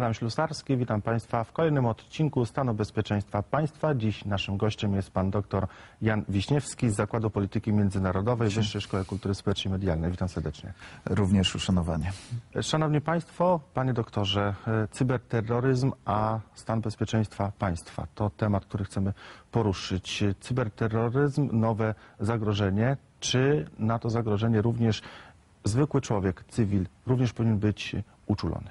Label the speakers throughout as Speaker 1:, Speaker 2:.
Speaker 1: Adam Ślusarski, witam Państwa w kolejnym odcinku Stanu Bezpieczeństwa Państwa. Dziś naszym gościem jest pan dr Jan Wiśniewski z Zakładu Polityki Międzynarodowej Wyższej Szkoły Kultury Społecznej i Medialnej. Witam serdecznie.
Speaker 2: Również uszanowanie.
Speaker 1: Szanowni Państwo, Panie doktorze, e, cyberterroryzm, a stan bezpieczeństwa państwa to temat, który chcemy poruszyć. Cyberterroryzm, nowe zagrożenie. Czy na to zagrożenie również zwykły człowiek, cywil, również powinien być uczulony?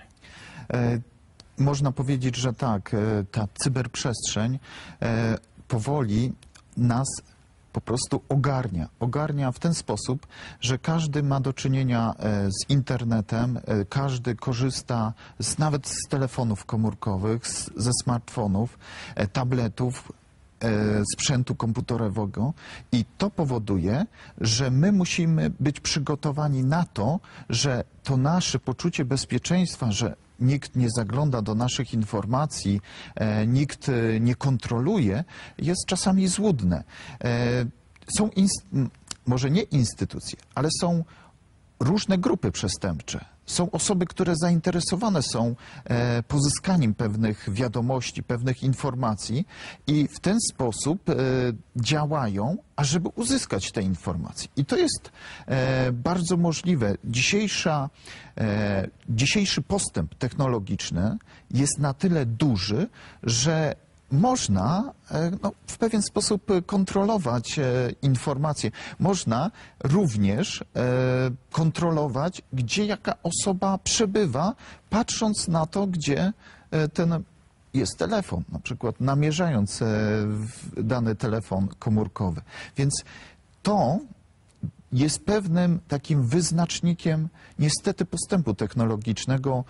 Speaker 2: Można powiedzieć, że tak, e, ta cyberprzestrzeń e, powoli nas po prostu ogarnia. Ogarnia w ten sposób, że każdy ma do czynienia e, z internetem, każdy korzysta z, nawet z telefonów komórkowych, z, ze smartfonów, tabletów, sprzętu komputerowego i to powoduje, że my musimy być przygotowani na to, że to nasze poczucie bezpieczeństwa, że nikt nie zagląda do naszych informacji, e, nikt e, nie kontroluje, jest czasami złudne. E, są może nie instytucje, ale są różne grupy przestępcze. Są osoby, które zainteresowane są e, pozyskaniem pewnych wiadomości, pewnych informacji i w ten sposób e, działają, ażeby uzyskać te informacje. I to jest e, bardzo możliwe. Dzisiejsza, dzisiejszy postęp technologiczny jest na tyle duży, że można e, no, w pewien sposób kontrolować e, informacje. Można również e, kontrolować, gdzie jaka osoba przebywa, patrząc na to, gdzie ten jest telefon, na przykład namierzając dany telefon komórkowy. Więc to jest pewnym takim wyznacznikiem niestety postępu technologicznego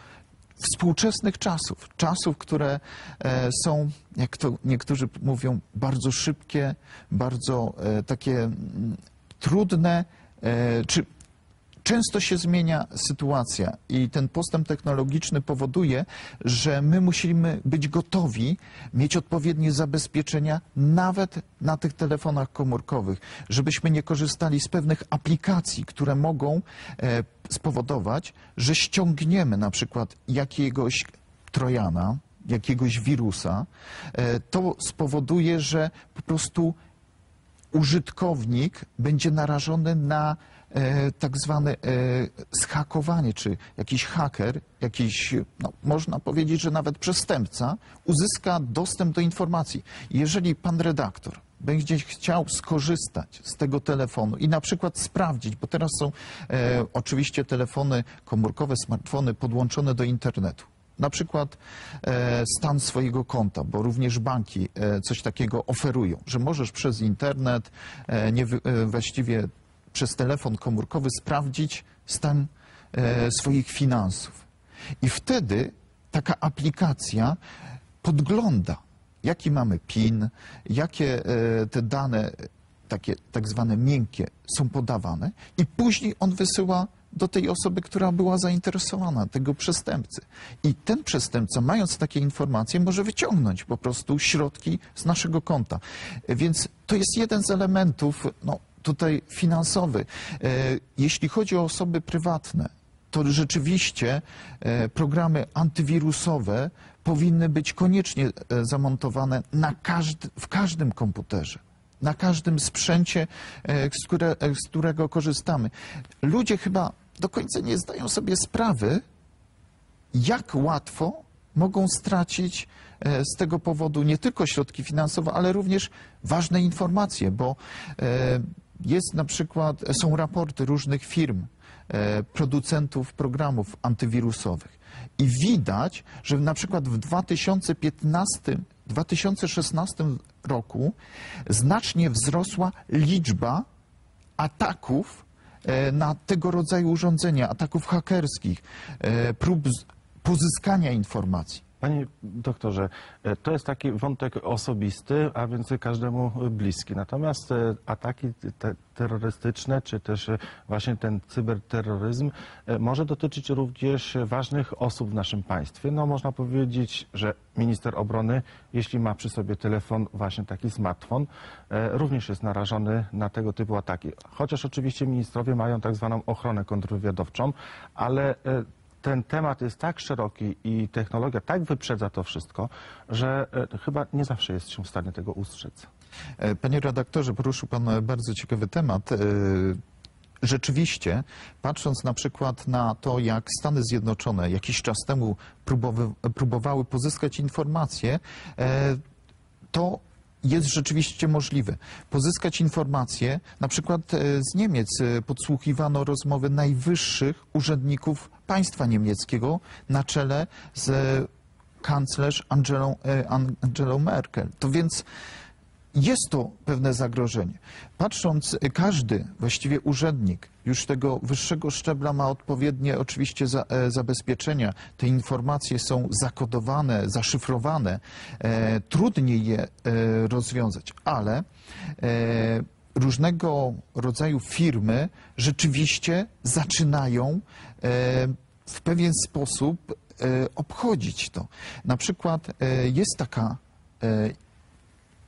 Speaker 2: współczesnych czasów. Czasów, które e, są, jak to niektórzy mówią, bardzo szybkie, bardzo e, takie mm, trudne, e, czy Często się zmienia sytuacja i ten postęp technologiczny powoduje, że my musimy być gotowi, mieć odpowiednie zabezpieczenia nawet na tych telefonach komórkowych, żebyśmy nie korzystali z pewnych aplikacji, które mogą e, spowodować, że ściągniemy na przykład jakiegoś trojana, jakiegoś wirusa. E, to spowoduje, że po prostu użytkownik będzie narażony na e, tak zwane e, schakowanie, czy jakiś haker, jakiś, no, można powiedzieć, że nawet przestępca uzyska dostęp do informacji. Jeżeli pan redaktor będzie chciał skorzystać z tego telefonu i na przykład sprawdzić, bo teraz są e, oczywiście telefony komórkowe, smartfony podłączone do internetu na przykład e, stan swojego konta, bo również banki e, coś takiego oferują, że możesz przez internet, e, nie, właściwie przez telefon komórkowy sprawdzić stan swoich finansów. I wtedy taka aplikacja podgląda, jaki mamy PIN, jakie te dane, takie tak zwane miękkie, są podawane, i później on wysyła do tej osoby, która była zainteresowana, tego przestępcy. I ten przestępca, mając takie informacje, może wyciągnąć po prostu środki z naszego konta. Więc to jest jeden z elementów, no, tutaj finansowy. E, Jeśli chodzi o osoby prywatne, to rzeczywiście e, programy antywirusowe powinny być koniecznie e, zamontowane na każdy, w każdym komputerze. Na każdym sprzęcie, e, z, które, e, z którego korzystamy. Ludzie chyba do końca nie zdają sobie sprawy, jak łatwo mogą stracić e, z tego powodu nie tylko środki finansowe, ale również ważne informacje, bo jest na przykład, są raporty różnych firm, producentów programów antywirusowych i widać, że na przykład w 2015 2016 roku znacznie wzrosła liczba ataków e, na tego rodzaju urządzenia, ataków hakerskich, e, prób pozyskania informacji.
Speaker 1: Panie doktorze, e, to jest taki wątek osobisty, a więc każdemu bliski. Natomiast e, ataki te terrorystyczne, czy też e, właśnie ten cyberterroryzm może dotyczyć również ważnych osób w naszym państwie. No można powiedzieć, że minister obrony, jeśli ma przy sobie telefon, właśnie taki smartfon, również jest narażony na tego typu ataki. Chociaż oczywiście ministrowie mają tak zwaną ochronę kontrwywiadowczą, ale ten temat jest tak szeroki i technologia tak wyprzedza to wszystko, że e, chyba nie zawsze jest się w stanie tego ustrzec.
Speaker 2: E, Panie redaktorze, poruszył Pan bardzo ciekawy temat. E, Rzeczywiście, patrząc na przykład na to, jak Stany Zjednoczone jakiś czas temu próbowały pozyskać informacje, to jest rzeczywiście możliwe. Pozyskać informacje, na przykład e, z Niemiec e, podsłuchiwano rozmowy najwyższych urzędników państwa niemieckiego na czele z kanclerz Angelą, e, An- Angelą Merkel. To więc jest to pewne zagrożenie. Patrząc, każdy właściwie urzędnik już tego wyższego szczebla ma odpowiednie oczywiście za, e, zabezpieczenia. Te informacje są zakodowane, zaszyfrowane. E, trudniej je e, rozwiązać, ale e, różnego rodzaju firmy rzeczywiście zaczynają e, w pewien sposób e, obchodzić to. Na przykład jest taka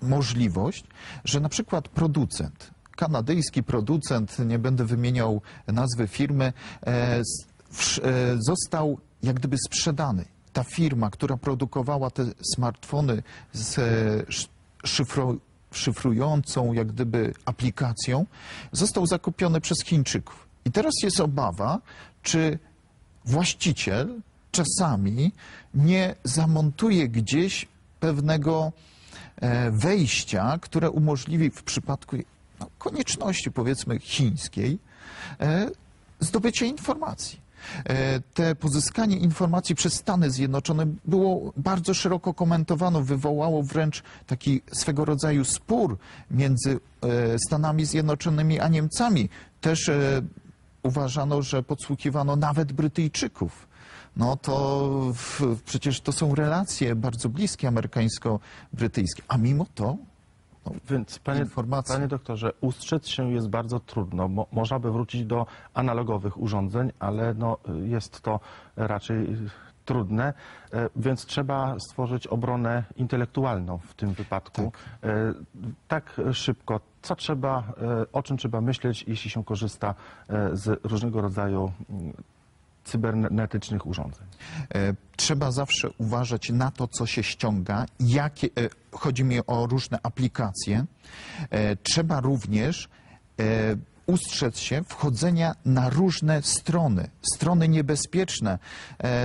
Speaker 2: możliwość, że na przykład producent, kanadyjski producent, nie będę wymieniał nazwy firmy, e, e, został jak gdyby sprzedany. Ta firma, która produkowała te smartfony z e, sz- szyfro, szyfrującą jak gdyby aplikacją, został zakupiony przez Chińczyków. I teraz jest obawa, czy właściciel czasami nie zamontuje gdzieś pewnego wejścia, które umożliwi w przypadku no, konieczności, powiedzmy, chińskiej, e, zdobycie informacji. E, Te pozyskanie informacji przez Stany Zjednoczone było bardzo szeroko komentowane, wywołało wręcz taki swego rodzaju spór między e, Stanami Zjednoczonymi a Niemcami. Też e, uważano, że podsłuchiwano nawet Brytyjczyków. No to przecież to są relacje bardzo bliskie amerykańsko-brytyjskie. A mimo to no,
Speaker 1: Więc panie, panie doktorze, ustrzec się jest bardzo trudno. Mo, można by wrócić do analogowych urządzeń, ale no, jest to raczej y, trudne, e, więc trzeba stworzyć obronę intelektualną w tym wypadku. E, Tak szybko, co trzeba, e, o czym trzeba myśleć, jeśli się korzysta z różnego rodzaju mm, cybernetycznych urządzeń.
Speaker 2: E, Trzeba zawsze uważać na to, co się ściąga. Jakie, e, chodzi mi o różne aplikacje. E, Trzeba również ustrzec się wchodzenia na różne strony, strony niebezpieczne.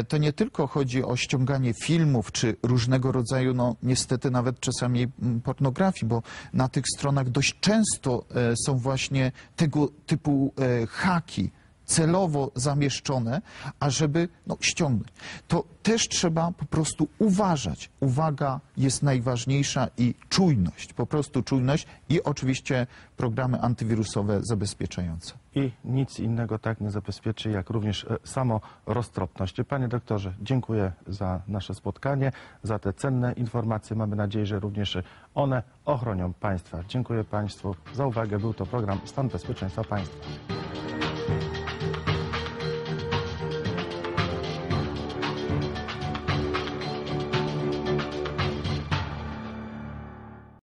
Speaker 2: To nie tylko chodzi o ściąganie filmów czy różnego rodzaju, no niestety nawet czasami mm, pornografii, bo na tych stronach dość często są właśnie tego typu haki celowo zamieszczone, ażeby no, ściągnąć. To też trzeba po prostu uważać. Uwaga jest najważniejsza i czujność, po prostu czujność i oczywiście programy antywirusowe zabezpieczające.
Speaker 1: I nic innego tak nie zabezpieczy, jak również e, samo roztropność. Panie doktorze, dziękuję za nasze spotkanie, za te cenne informacje. Mamy nadzieję, że również one ochronią Państwa. Dziękuję Państwu za uwagę. Był to program Stan Bezpieczeństwa Państwa.